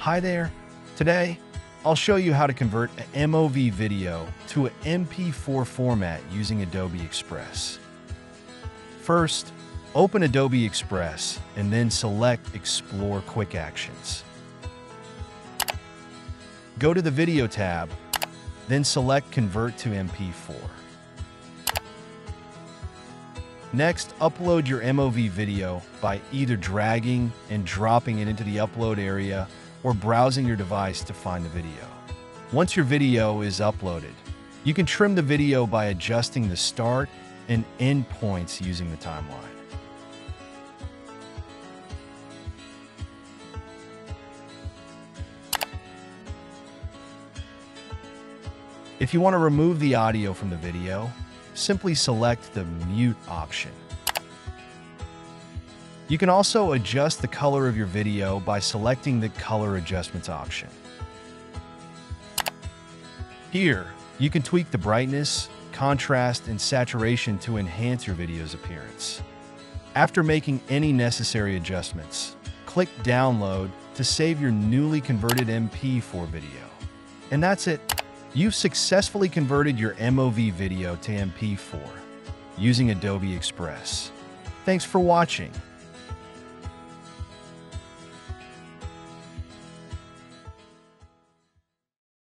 Hi there. Today, I'll show you how to convert an MOV video to an MP4 format using Adobe Express. First, open Adobe Express and then select Explore Quick Actions. Go to the Video tab, then select Convert to MP4. Next, upload your MOV video by either dragging and dropping it into the upload area or browsing your device to find the video. Once your video is uploaded, you can trim the video by adjusting the start and end points using the timeline. If you want to remove the audio from the video, simply select the Mute option. You can also adjust the color of your video by selecting the Color Adjustments option. Here, you can tweak the brightness, contrast, and saturation to enhance your video's appearance. After making any necessary adjustments, click Download to save your newly converted MP4 video. And that's it. You've successfully converted your MOV video to MP4 using Adobe Express. Thanks for watching.